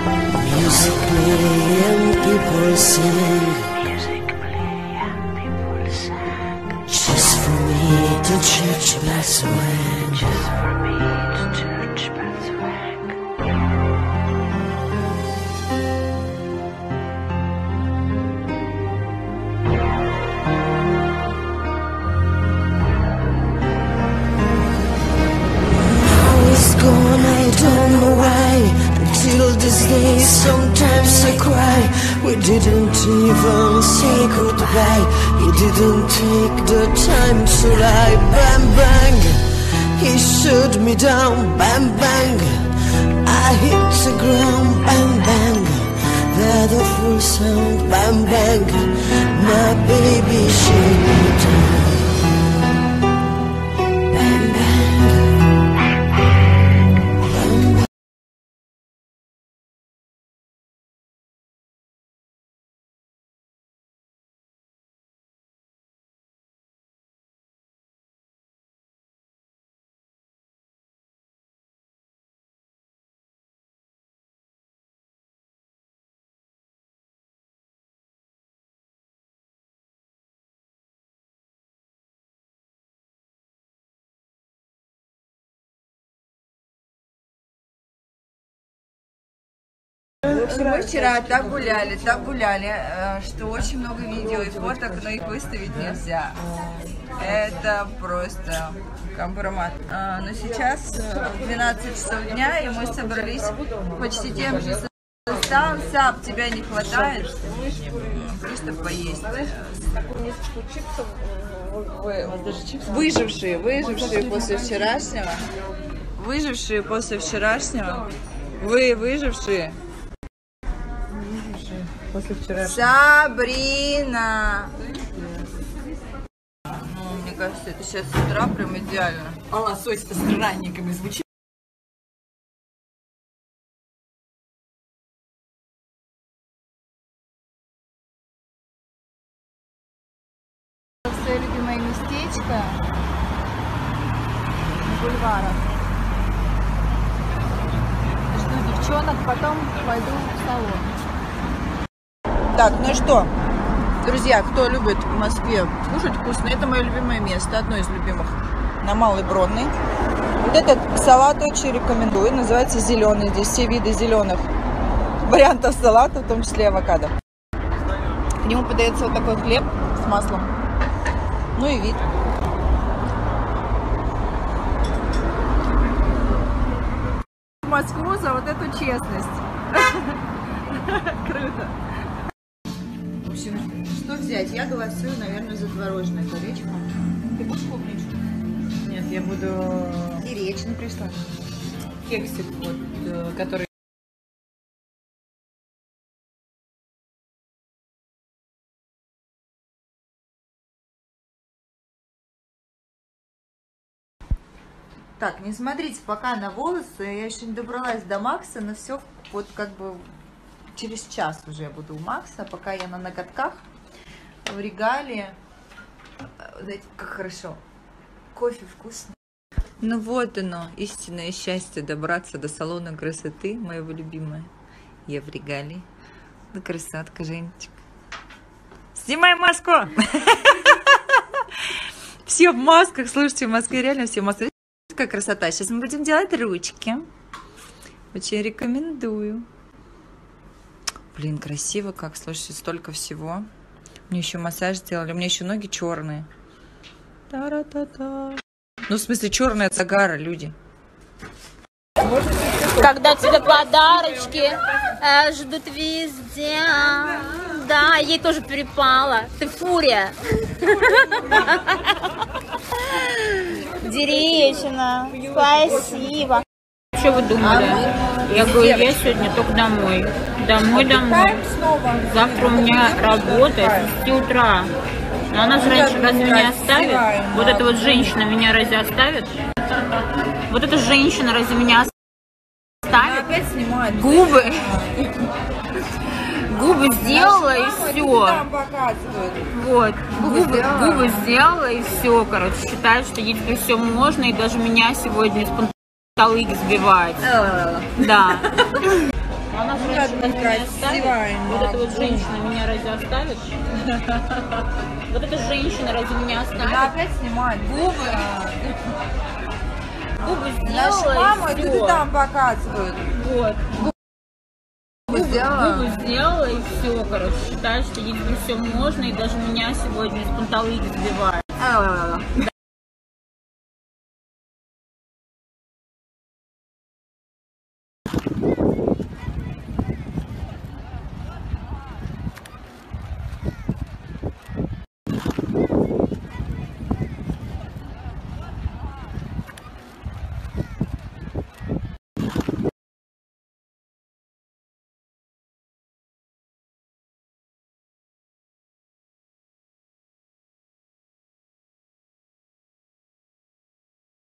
Music playing, people singing. Music playing, people sing. Just for me to church bless just We didn't even say goodbye. He didn't take the time to lie. Bang, bang. He shot me down, bang, bang. I hit the ground, bang, bang. That awful sound, bang, bang. My baby shot me мы вчера так гуляли, так гуляли, э, что очень много видео и фоток, но их выставить нельзя. Это просто компромат. А, Но сейчас э, 12 часов дня, и мы собрались почти тем же составом. Сап, тебя не хватает? М, Просто поесть. Выжившие, выжившие после вчерашнего. Выжившие после вчерашнего. Вы выжившие. После вчера. Сабрина! Ну, мне кажется, это сейчас с утра прям идеально. А лосось с странниками звучит. Свое любимое местечко на бульварах. Жду девчонок, потом пойду в салон. Так, ну и что? Друзья, кто любит в Москве кушать вкусно, это мое любимое место, одно из любимых, на Малой Бронной. Вот этот салат очень рекомендую, называется зеленый, здесь все виды зеленых вариантов салата, в том числе авокадо. К нему подается вот такой хлеб с маслом. Ну и вид. Москву за вот эту честность. Круто. Что взять? Я голосую, наверное, за творожное колечко. Ты будешь клубничку? Нет, я буду И речь не пришла. кексик, вот, э, который Так, не смотрите пока на волосы. Я еще не добралась до Макса, но все вот как бы через час уже я буду у Макса, пока я на ноготках в регале. Э, Знаете, как хорошо. Кофе вкусный. Ну вот оно, истинное счастье добраться до салона красоты, моего любимого. Я в регале. Ну, красотка, Женечка. Снимай маску! Все в масках, слушайте, в Москве реально все в масках. Какая красота. Сейчас мы будем делать ручки. Очень рекомендую. Блин, красиво как. Слушайте, столько всего. Мне еще массаж сделали. У меня еще ноги черные. Та-ра-та-та. Ну, в смысле, черные от загара, люди. Когда тебе подарочки э, ждут везде. Да, ей тоже перепало. Ты фурия. Деречина, спасибо. Что вы думали? Я говорю, я сегодня только домой. Домой, домой. Завтра у меня работа с 10 утра. Но она же раньше разве меня оставит? Вот эта вот женщина меня разве оставит? Вот эта женщина разве меня оставит? Опять снимают. Губы. Губы сделала и все. Вот. Губы, губы сделала и все, короче. Считаю, что ей теперь все можно, и даже меня сегодня из панталык сбивать. Да. Она? Вот эта вот женщина меня разве оставит? Вот эта женщина разве меня Она оставит? опять снимает губы. Губы Нашу сделала маму и это там показывают. Вот. Губы сделала. Губы сделала и все, короче. Считаю, что ей все можно, и даже меня сегодня из панталыги сбивает.